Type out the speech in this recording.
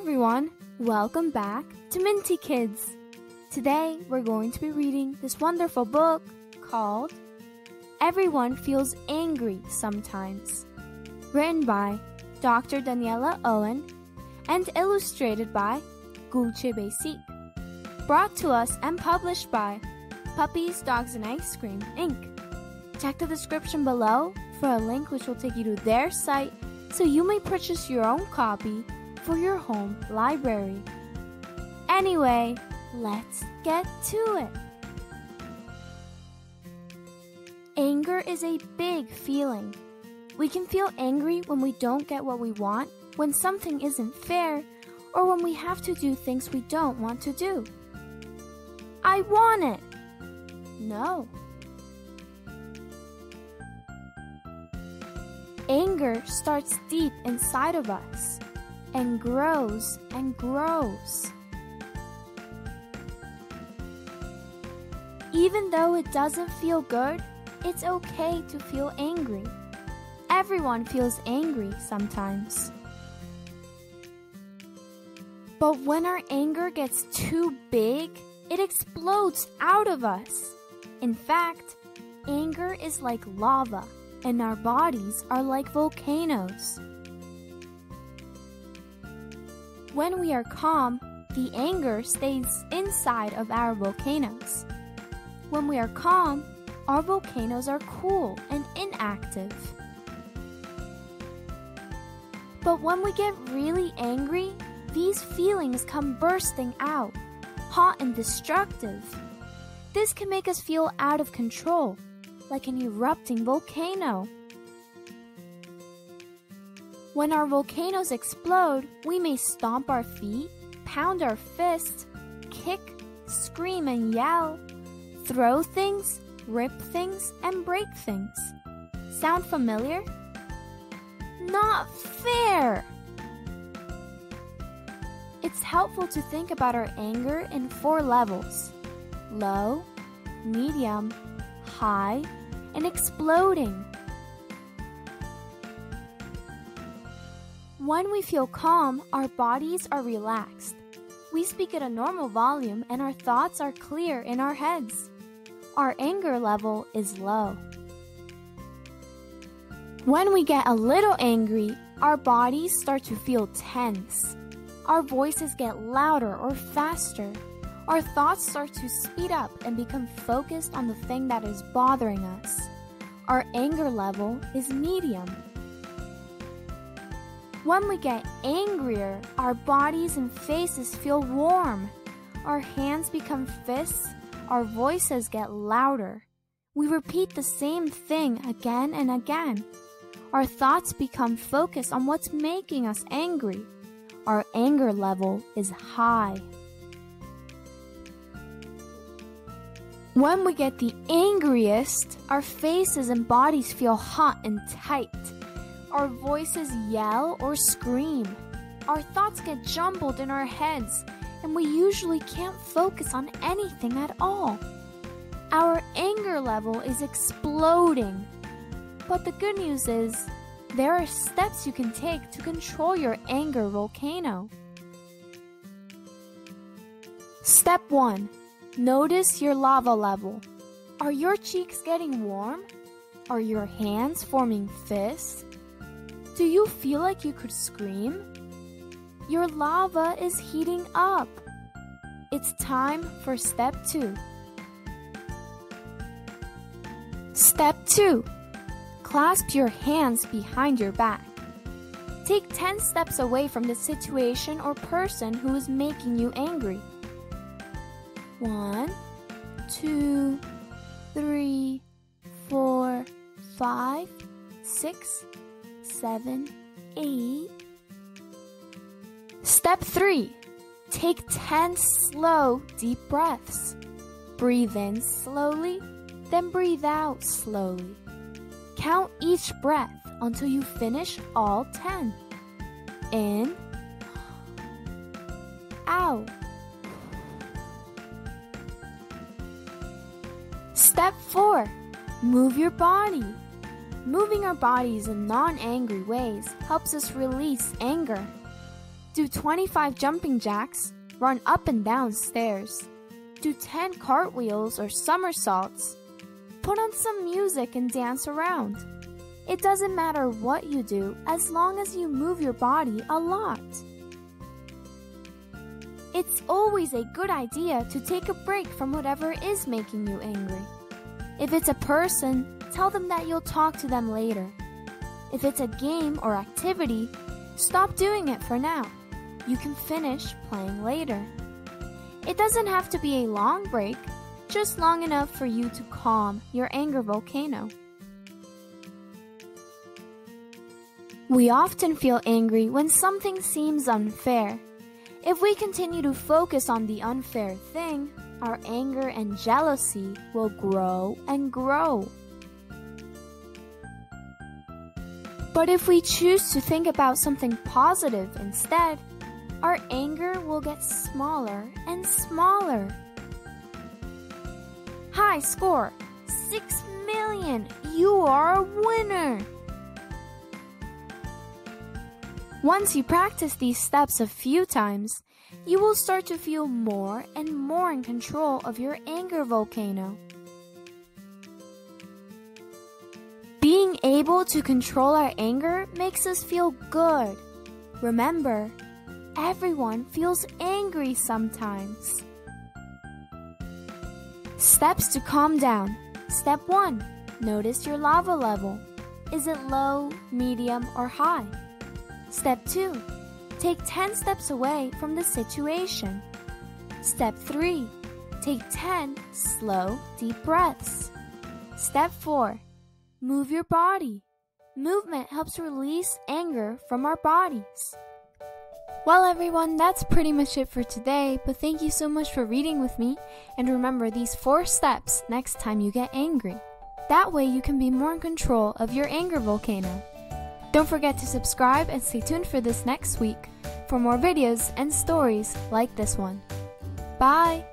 everyone! Welcome back to Minty Kidz! Today we're going to be reading this wonderful book called Everyone Feels Angry Sometimes, written by Dr. Daniela Owen and illustrated by Gülce Baycik. Brought to us and published by Puppies, Dogs, and Ice Cream, Inc. Check the description below for a link which will take you to their site so you may purchase your own copy for your home library. Anyway, let's get to it. Anger is a big feeling. We can feel angry when we don't get what we want, when something isn't fair, or when we have to do things we don't want to do. I want it. No. Anger starts deep inside of us and grows and grows. Even though it doesn't feel good, it's okay to feel angry. Everyone feels angry sometimes. But when our anger gets too big, it explodes out of us. In fact, anger is like lava, and our bodies are like volcanoes. When we are calm, the anger stays inside of our volcanoes. When we are calm, our volcanoes are cool and inactive. But when we get really angry, these feelings come bursting out, hot and destructive. This can make us feel out of control, like an erupting volcano. When our volcanoes explode, we may stomp our feet, pound our fists, kick, scream and yell, throw things, rip things, and break things. Sound familiar? Not fair! It's helpful to think about our anger in four levels low, medium, high, and exploding. When we feel calm, our bodies are relaxed. We speak at a normal volume and our thoughts are clear in our heads. Our anger level is low. When we get a little angry, our bodies start to feel tense. Our voices get louder or faster. Our thoughts start to speed up and become focused on the thing that is bothering us. Our anger level is medium. When we get angrier, our bodies and faces feel warm. Our hands become fists. Our voices get louder. We repeat the same thing again and again. Our thoughts become focused on what's making us angry. Our anger level is high. When we get the angriest, our faces and bodies feel hot and tight. Our voices yell or scream. Our thoughts get jumbled in our heads, and we usually can't focus on anything at all. Our anger level is exploding. But the good news is, there are steps you can take to control your anger volcano. Step 1 Notice your lava level. Are your cheeks getting warm? Are your hands forming fists? Do you feel like you could scream? Your lava is heating up. It's time for step 2. Step 2 Clasp your hands behind your back. Take 10 steps away from the situation or person who is making you angry. One, two, three, four, five, six, seven, eight. Step 3 Take 10 slow, deep breaths. Breathe in slowly, then breathe out slowly. Count each breath until you finish all 10. In, out. Step 4 Move your body. Moving our bodies in non angry ways helps us release anger. Do 25 jumping jacks, run up and down stairs. Do 10 cartwheels or somersaults. Put on some music and dance around. It doesn't matter what you do as long as you move your body a lot. It's always a good idea to take a break from whatever is making you angry. If it's a person, tell them that you'll talk to them later. If it's a game or activity, stop doing it for now. You can finish playing later. It doesn't have to be a long break, just long enough for you to calm your anger volcano. We often feel angry when something seems unfair. If we continue to focus on the unfair thing, our anger and jealousy will grow and grow. But if we choose to think about something positive instead, our anger will get smaller and smaller. High score 6 million! You are a winner! Once you practice these steps a few times, you will start to feel more and more in control of your anger volcano. Able to control our anger makes us feel good. Remember, everyone feels angry sometimes. Steps to calm down. Step 1. Notice your lava level. Is it low, medium, or high? Step 2. Take 10 steps away from the situation. Step 3. Take 10 slow, deep breaths. Step 4. Move your body. Movement helps release anger from our bodies. Well, everyone, that's pretty much it for today, but thank you so much for reading with me. And remember these four steps next time you get angry. That way, you can be more in control of your anger volcano. Don't forget to subscribe and stay tuned for this next week for more videos and stories like this one. Bye!